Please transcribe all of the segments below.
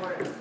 Right here.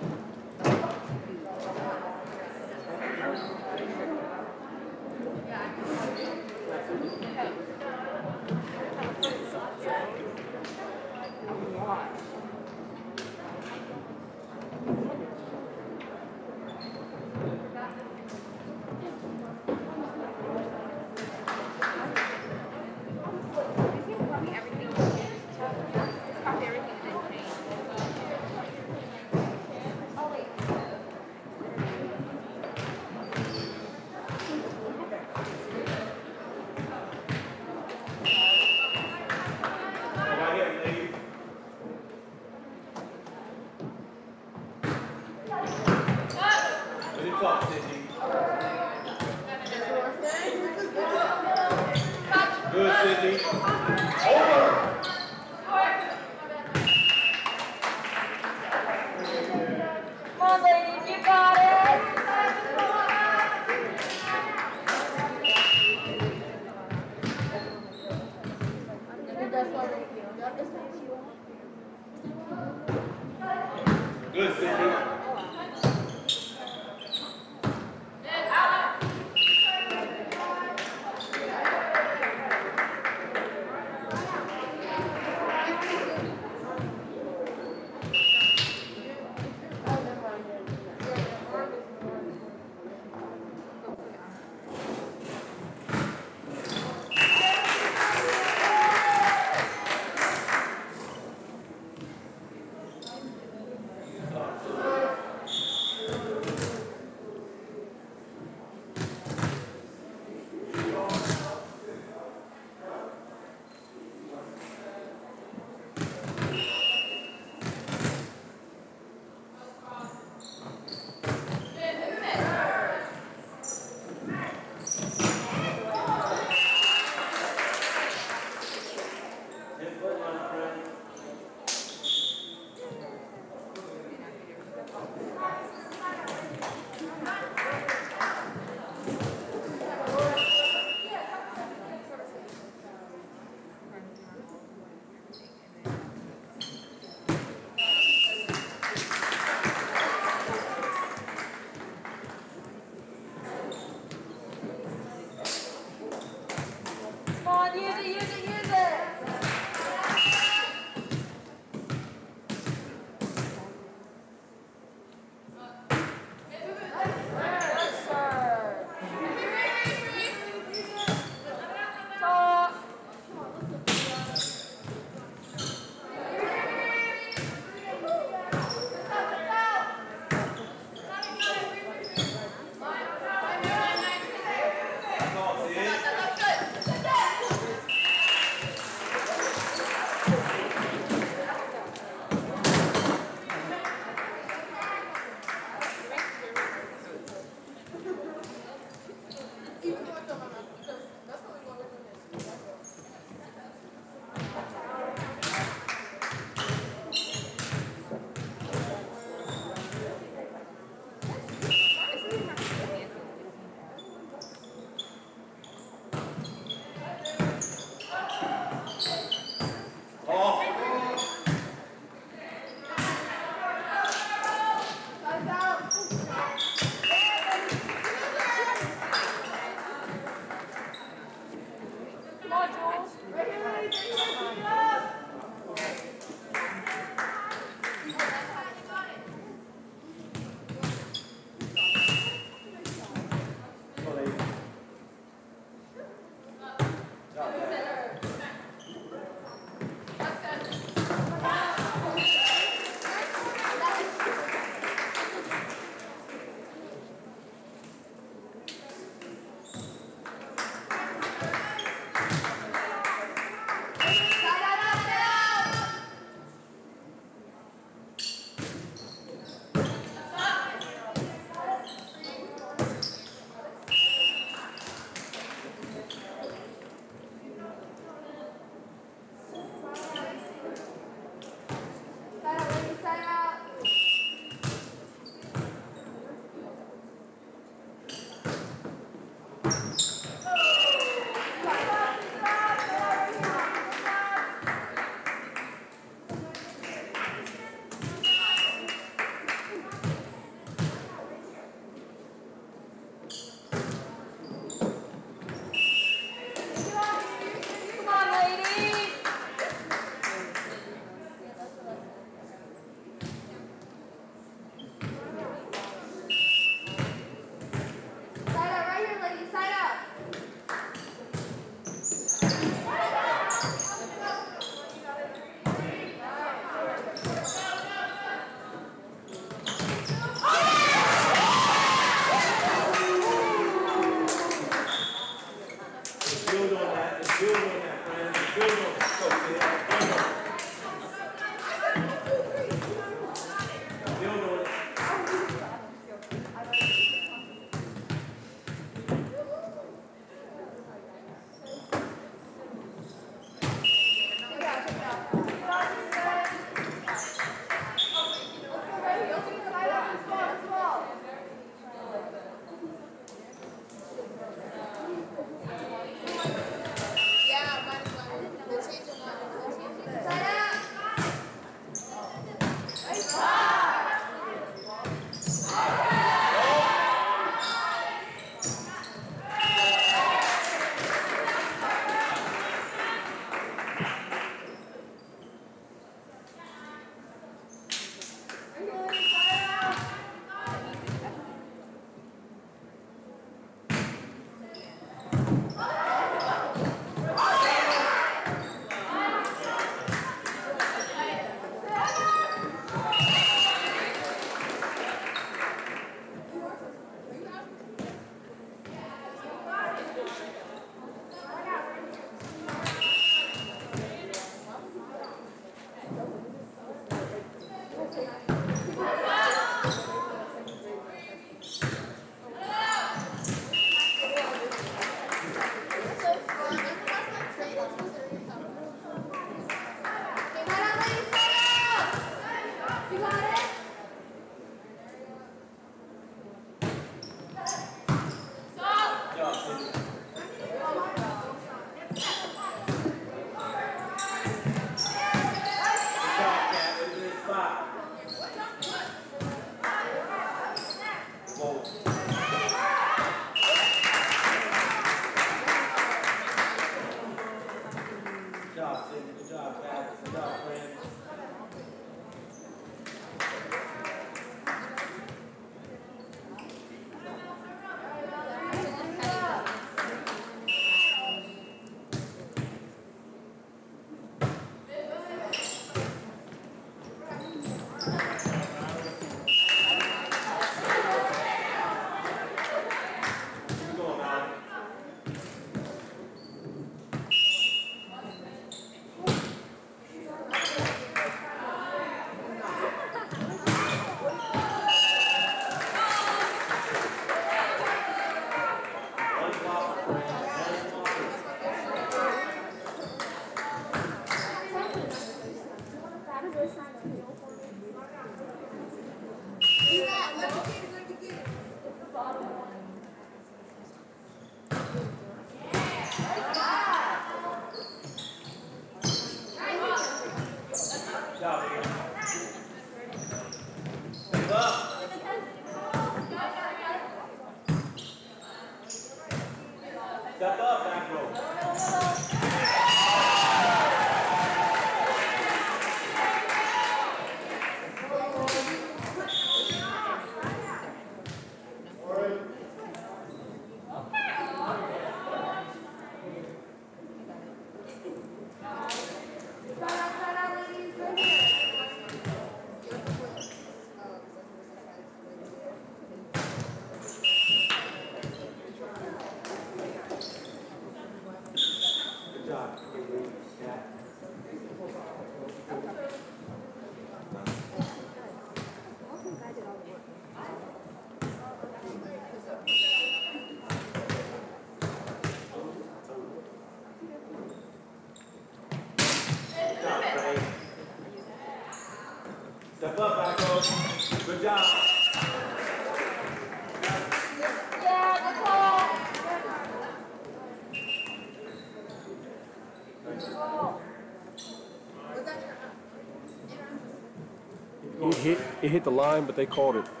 It hit, the line, but they called it.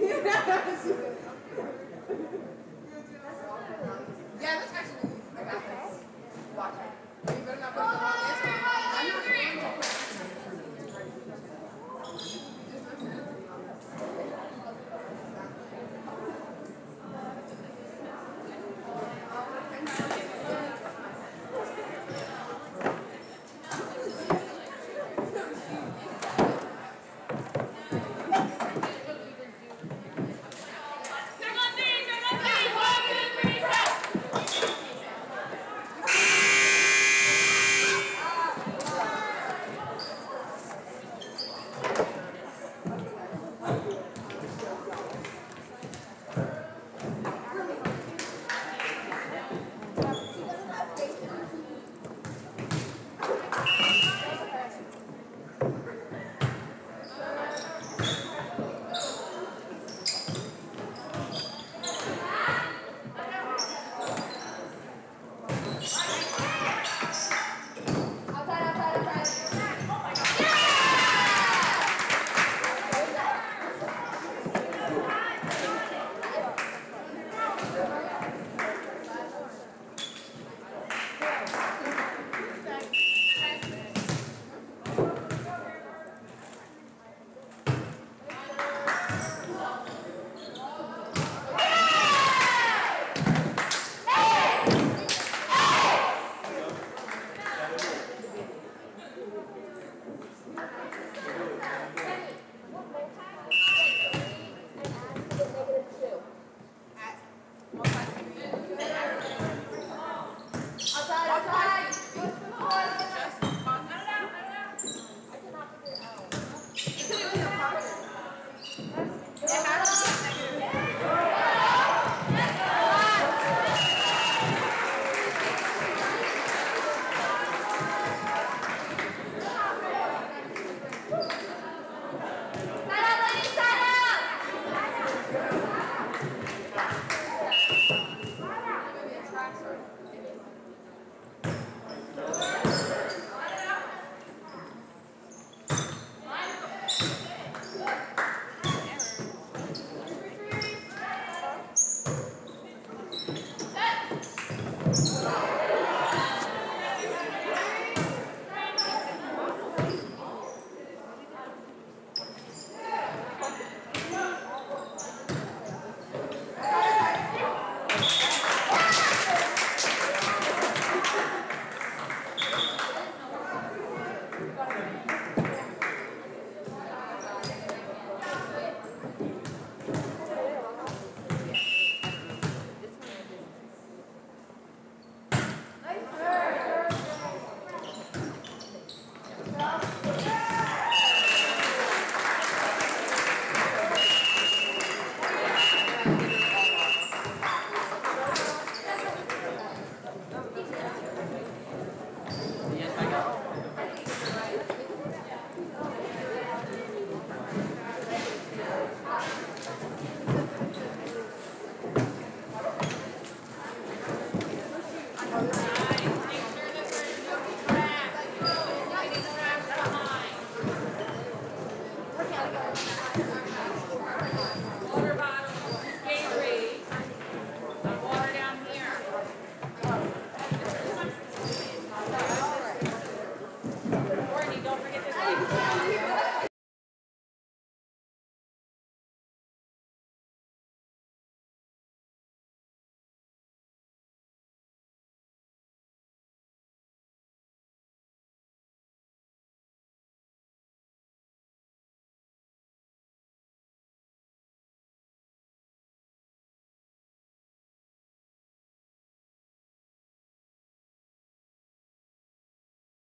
Yeah, that's actually. I got this. Watch it. You better not